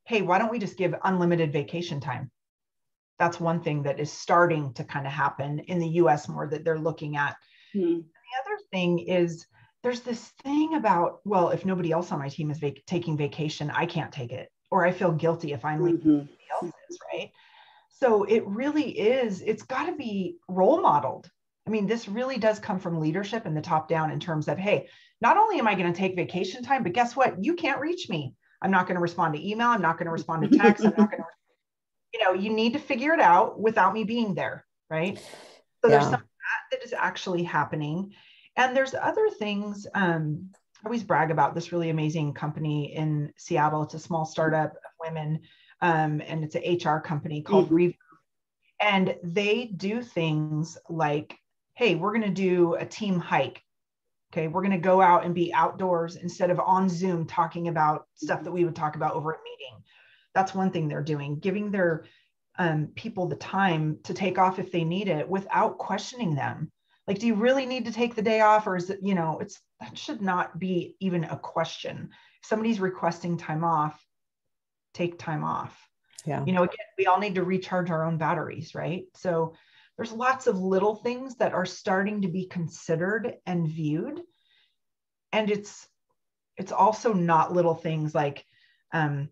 hey why don't we just give unlimited vacation time that's one thing that is starting to kind of happen in the us more that they're looking at hmm. The other thing is there's this thing about well if nobody else on my team is vac- taking vacation i can't take it. Or i feel guilty if i'm leaving mm-hmm. somebody else's right? So it really is it's got to be role modeled. I mean this really does come from leadership and the top down in terms of hey not only am i going to take vacation time but guess what? You can't reach me. I'm not going to respond to email. I'm not going to respond to text. I'm not going to you know you need to figure it out without me being there right? So yeah. there's some that that is actually happening and there's other things. Um, I always brag about this really amazing company in Seattle. It's a small startup of women, um, and it's an HR company called mm-hmm. And they do things like, hey, we're going to do a team hike. Okay, we're going to go out and be outdoors instead of on Zoom talking about stuff that we would talk about over a meeting. That's one thing they're doing, giving their um, people the time to take off if they need it without questioning them like do you really need to take the day off or is it you know it's that should not be even a question. If somebody's requesting time off take time off. Yeah. You know again we all need to recharge our own batteries right? So there's lots of little things that are starting to be considered and viewed. And it's it's also not little things like um,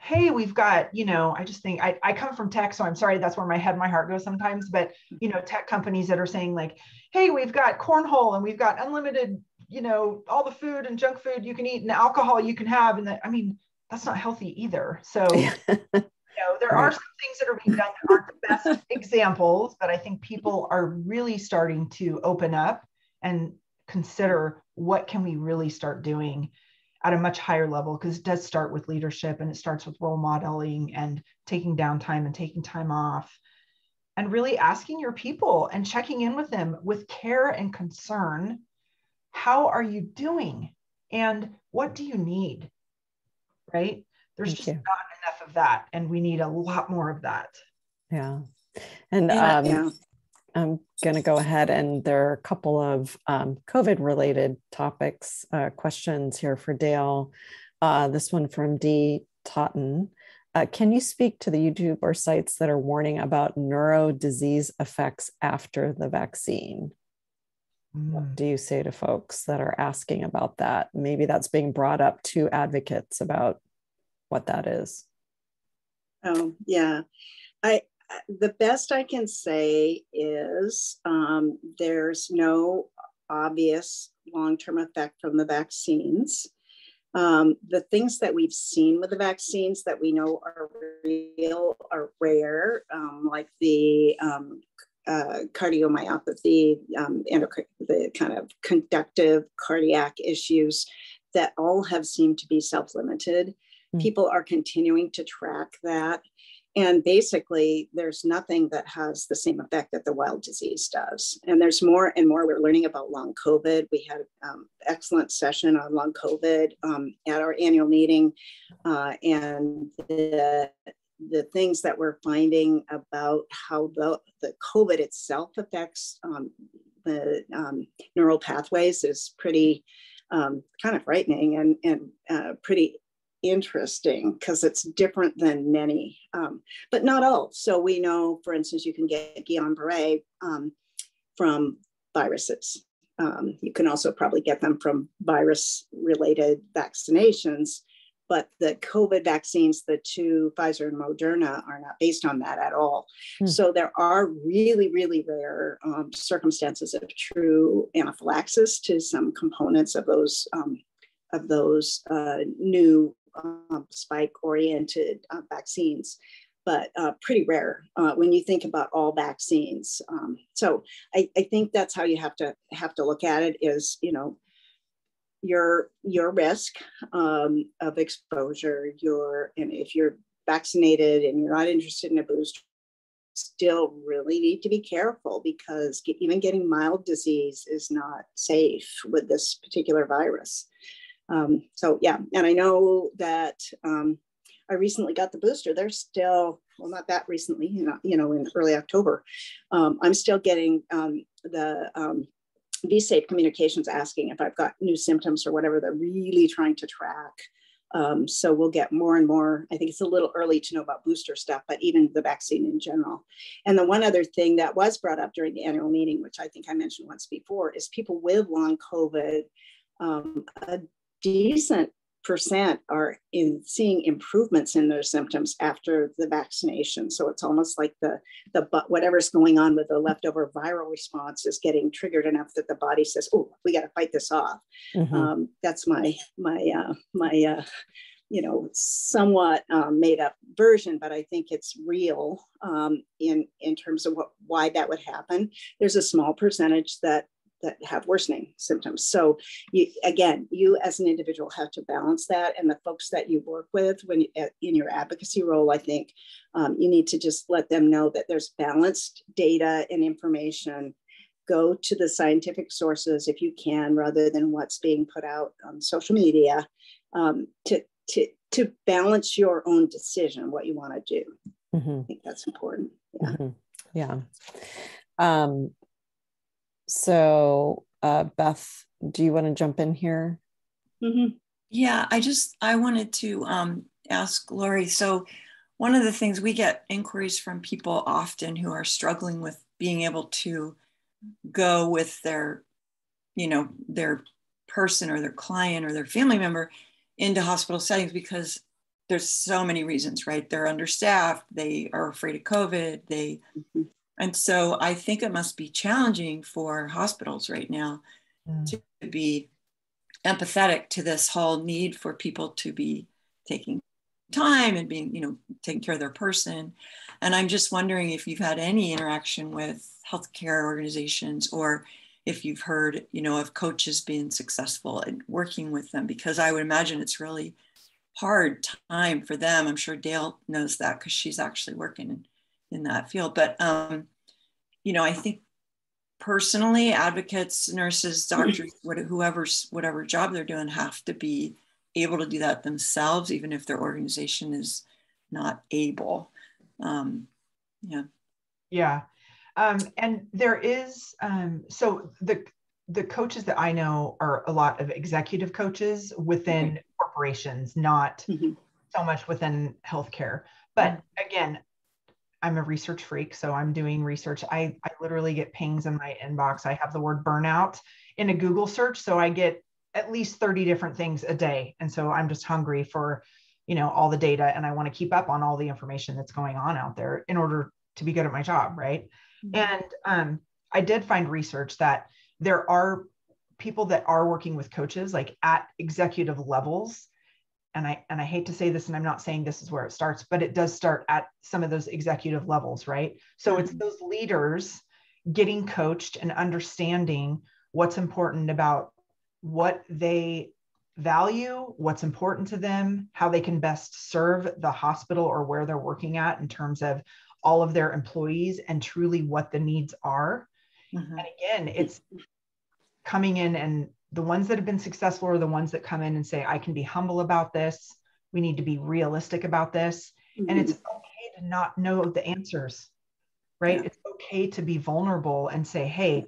hey we've got you know i just think I, I come from tech so i'm sorry that's where my head my heart goes sometimes but mm-hmm. you know tech companies that are saying like hey we've got cornhole and we've got unlimited you know all the food and junk food you can eat and alcohol you can have and that i mean that's not healthy either. So you know there are some things that are being done that aren't the best examples but i think people are really starting to open up and consider what can we really start doing at a much higher level because it does start with leadership and it starts with role modeling and taking downtime and taking time off and really asking your people and checking in with them with care and concern how are you doing? And what do you need? Right? There's Thank just you. not enough of that and we need a lot more of that. Yeah. And yeah, um, yeah. I'm going to go ahead and there are a couple of um, COVID related topics, uh, questions here for Dale. Uh, this one from D. Totten. Uh, can you speak to the YouTube or sites that are warning about neuro disease effects after the vaccine? Mm. What do you say to folks that are asking about that? Maybe that's being brought up to advocates about what that is. Oh, yeah. I, the best I can say is um, there's no obvious long term effect from the vaccines. Um, the things that we've seen with the vaccines that we know are real are rare, um, like the um, uh, cardiomyopathy, um, the kind of conductive cardiac issues that all have seemed to be self limited. Mm. People are continuing to track that. And basically, there's nothing that has the same effect that the wild disease does. And there's more and more we're learning about long COVID. We had an um, excellent session on long COVID um, at our annual meeting. Uh, and the, the things that we're finding about how the, the COVID itself affects um, the um, neural pathways is pretty um, kind of frightening and, and uh, pretty interesting because it's different than many, um, but not all. So we know, for instance, you can get Guillain-Barré um, from viruses. Um, you can also probably get them from virus-related vaccinations, but the COVID vaccines, the two Pfizer and Moderna, are not based on that at all. Hmm. So there are really, really rare um, circumstances of true anaphylaxis to some components of those um, of those uh, new um, spike oriented uh, vaccines, but uh, pretty rare uh, when you think about all vaccines. Um, so I, I, think that's how you have to have to look at it is, you know, your your risk um, of exposure, your and if you're vaccinated and you're not interested in a booster, still really need to be careful because even getting mild disease is not safe with this particular virus. Um, so yeah, and I know that um, I recently got the booster. They're still well, not that recently, you know, you know, in early October. Um, I'm still getting um, the um, V-Safe Communications asking if I've got new symptoms or whatever. They're really trying to track. Um, so we'll get more and more. I think it's a little early to know about booster stuff, but even the vaccine in general. And the one other thing that was brought up during the annual meeting, which I think I mentioned once before, is people with long COVID. Um, decent percent are in seeing improvements in their symptoms after the vaccination. So it's almost like the the but whatever's going on with the leftover viral response is getting triggered enough that the body says, "Oh, we got to fight this off." Mm-hmm. Um, that's my my uh, my uh, you know somewhat um, made up version, but I think it's real um, in in terms of what why that would happen. There's a small percentage that that have worsening symptoms. So you, again, you as an individual have to balance that. And the folks that you work with when you, in your advocacy role, I think um, you need to just let them know that there's balanced data and information. Go to the scientific sources if you can, rather than what's being put out on social media um, to, to, to balance your own decision, what you want to do. Mm-hmm. I think that's important. Yeah. Mm-hmm. Yeah. Um, so, uh, Beth, do you want to jump in here? Mm-hmm. Yeah, I just I wanted to um, ask Lori. So, one of the things we get inquiries from people often who are struggling with being able to go with their, you know, their person or their client or their family member into hospital settings because there's so many reasons, right? They're understaffed, they are afraid of COVID, they mm-hmm. And so I think it must be challenging for hospitals right now mm. to be empathetic to this whole need for people to be taking time and being, you know, taking care of their person. And I'm just wondering if you've had any interaction with healthcare organizations or if you've heard, you know, of coaches being successful in working with them, because I would imagine it's really hard time for them. I'm sure Dale knows that because she's actually working in that field. But um, you know, I think personally, advocates, nurses, doctors, whoever's whatever job they're doing, have to be able to do that themselves, even if their organization is not able. Um, yeah. Yeah. Um, and there is um, so the the coaches that I know are a lot of executive coaches within mm-hmm. corporations, not mm-hmm. so much within healthcare. But mm-hmm. again, I'm a research freak, so I'm doing research. I, I literally get pings in my inbox. I have the word burnout in a Google search, so I get at least 30 different things a day. And so I'm just hungry for, you know, all the data and I want to keep up on all the information that's going on out there in order to be good at my job, right? Mm-hmm. And um, I did find research that there are people that are working with coaches like at executive levels and I and I hate to say this, and I'm not saying this is where it starts, but it does start at some of those executive levels, right? So mm-hmm. it's those leaders getting coached and understanding what's important about what they value, what's important to them, how they can best serve the hospital or where they're working at in terms of all of their employees and truly what the needs are. Mm-hmm. And again, it's coming in and the ones that have been successful are the ones that come in and say, I can be humble about this. We need to be realistic about this. Mm-hmm. And it's mm-hmm. okay to not know the answers, right? Yeah. It's okay to be vulnerable and say, hey,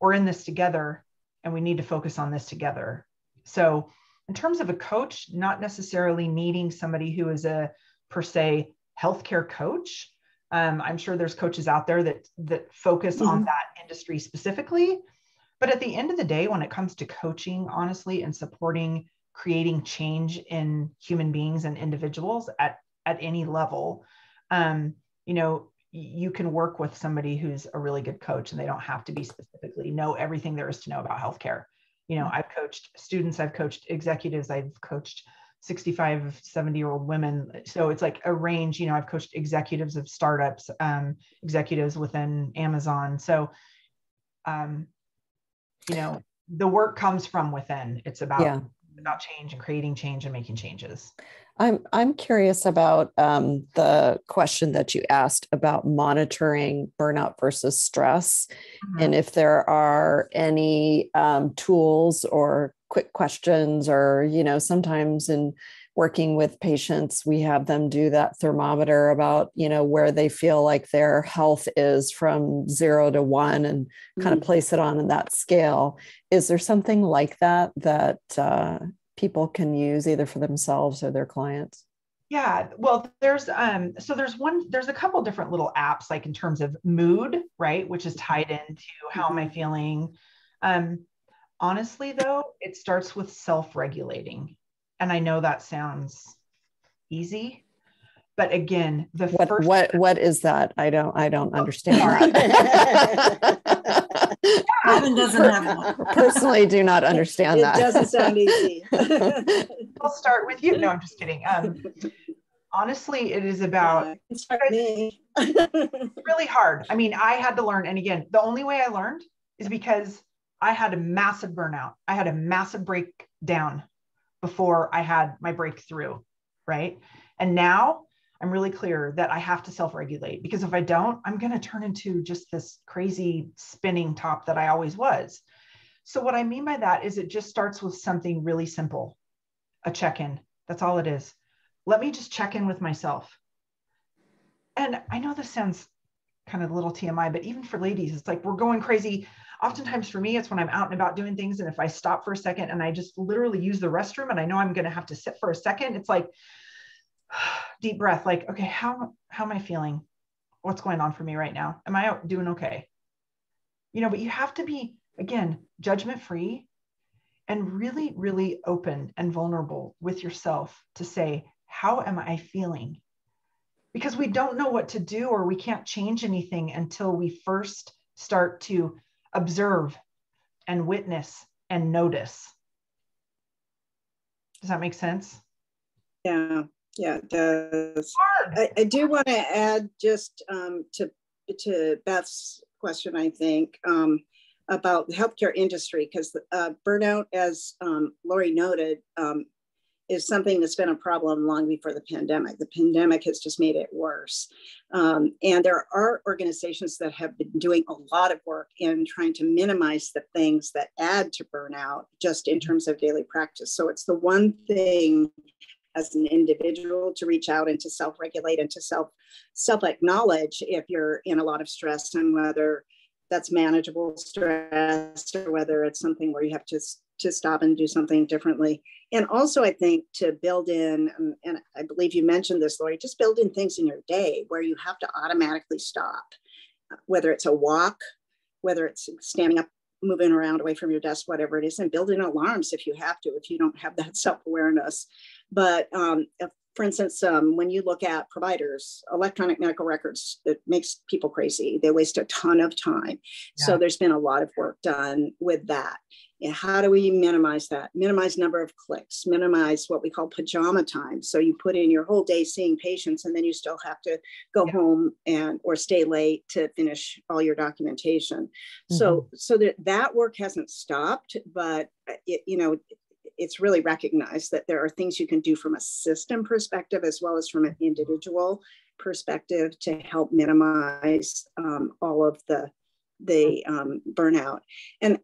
we're in this together and we need to focus on this together. So, in terms of a coach, not necessarily needing somebody who is a per se healthcare coach. Um, I'm sure there's coaches out there that that focus mm-hmm. on that industry specifically but at the end of the day, when it comes to coaching, honestly, and supporting creating change in human beings and individuals at, at any level, um, you know, you can work with somebody who's a really good coach and they don't have to be specifically know everything there is to know about healthcare. You know, I've coached students, I've coached executives, I've coached 65 70 year old women. So it's like a range you know i've coached executives of startups um, executives within amazon. So um, you know the work comes from within it's about yeah. about change and creating change and making changes i'm i'm curious about um, the question that you asked about monitoring burnout versus stress mm-hmm. and if there are any um, tools or quick questions or you know sometimes in working with patients we have them do that thermometer about you know where they feel like their health is from zero to one and kind mm-hmm. of place it on in that scale. Is there something like that that uh, people can use either for themselves or their clients? Yeah well there's um so there's one there's a couple different little apps like in terms of mood right which is tied into how am i feeling. Um honestly though it starts with self-regulating and I know that sounds easy, but again, the what, first what what is that? I don't I don't understand. Robin doesn't have one. Personally, do not understand it, that. It doesn't sound easy. I'll start with you. No, I'm just kidding. Um, honestly, it is about me. really hard. I mean, I had to learn, and again, the only way I learned is because I had a massive burnout. I had a massive breakdown before I had my breakthrough, right? And now I'm really clear that I have to self regulate because if I don't, I'm going to turn into just this crazy spinning top that I always was. So, what I mean by that is it just starts with something really simple a check in. That's all it is. Let me just check in with myself. And I know this sounds kind of a little TMI, but even for ladies, it's like we're going crazy oftentimes for me, it's when I'm out and about doing things. And if I stop for a second and I just literally use the restroom and I know I'm going to have to sit for a second, it's like deep breath, like, okay, how, how am I feeling? What's going on for me right now? Am I doing okay? You know, but you have to be, again, judgment free and really, really open and vulnerable with yourself to say, how am I feeling? Because we don't know what to do or we can't change anything until we first start to observe and witness and notice. Does that make sense? Yeah, yeah, it does. I, I, do want to add just um, to to Beth's question, I think, um, about the healthcare industry, because uh, burnout, as um, Lori noted, um, is something that's been a problem long before the pandemic. The pandemic has just made it worse. Um, and there are organizations that have been doing a lot of work in trying to minimize the things that add to burnout just in terms of daily practice. So it's the one thing as an individual to reach out and to self-regulate and to self self-acknowledge if you're in a lot of stress and whether that's manageable stress or whether it's something where you have to to stop and do something differently. And also, I think to build in, um, and I believe you mentioned this, Lori, just build in things in your day where you have to automatically stop, whether it's a walk, whether it's standing up, moving around away from your desk, whatever it is, and build in alarms if you have to, if you don't have that self awareness. But um, for instance, um, when you look at providers, electronic medical records, it makes people crazy. They waste a ton of time. Yeah. So there's been a lot of work done with that. And how do we minimize that? Minimize number of clicks, minimize what we call pajama time. So you put in your whole day seeing patients and then you still have to go yeah. home and or stay late to finish all your documentation. Mm-hmm. So so that that work hasn't stopped, but uh, it, you know, it's really recognized that there are things you can do from a system perspective as well as from an individual perspective to help minimize um, all of the the um, burnout. And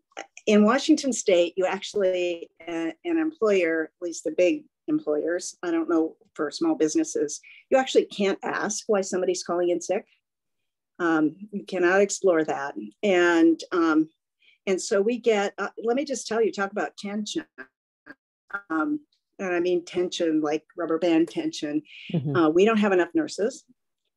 in Washington State, you actually uh, an employer, at least the big employers, I don't know for small businesses, you actually can't ask why somebody's calling in sick. Um, you cannot explore that, and um, and so we get. Uh, let me just tell you, talk about tension um, and I mean tension, like rubber band tension. Mm-hmm. Uh, we don't have enough nurses.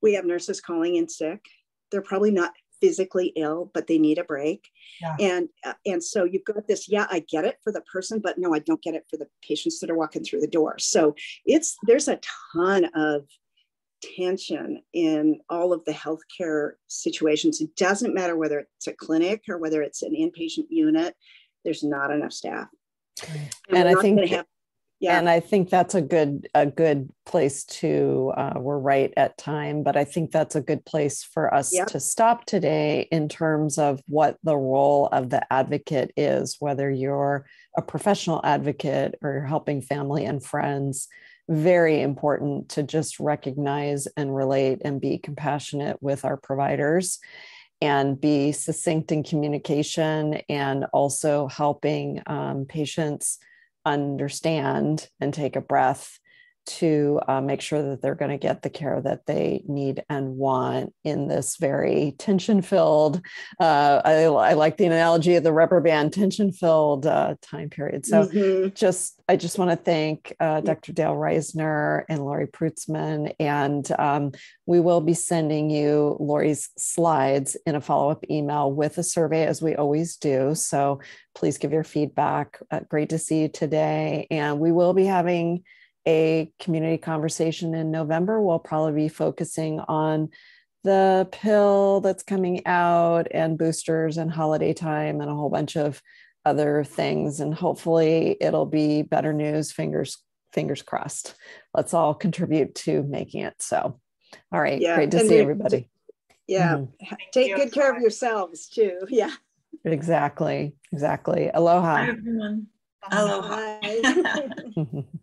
We have nurses calling in sick. They're probably not physically ill, but they need a break. Yeah. And uh, and so you've got this. Yeah, I get it for the person, but no, I don't get it for the patients that are walking through the door. So it's there's a ton of tension in all of the healthcare situations. It doesn't matter whether it's a clinic or whether it's an inpatient unit. There's not enough staff. And, and I think have, yeah. and I think that's a good a good place to uh, we're right at time, but I think that's a good place for us yep. to stop today in terms of what the role of the advocate is, whether you're a professional advocate or you're helping family and friends. Very important to just recognize and relate and be compassionate with our providers and be succinct in communication and also helping um, patients understand and take a breath to uh, make sure that they're going to get the care that they need and want in this very tension filled. Uh, I, I, like the analogy of the rubber band tension filled uh, time period. So mm-hmm. just I just want to thank uh, Dr. Dale Reisner and Lori Prutsman, and um, we will be sending you Lori's slides in a follow up email with a survey as we always do. So please give your feedback. Uh, great to see you today, and we will be having a community conversation in November. We'll probably be focusing on the pill that's coming out and boosters and holiday time and a whole bunch of other things. And hopefully it'll be better news. Fingers fingers crossed. Let's all contribute to making it so. All right, yeah. great to and see everybody. Yeah, mm-hmm. take good care of yourselves too. Yeah. Exactly. Exactly. Aloha. Bye, everyone. Aloha.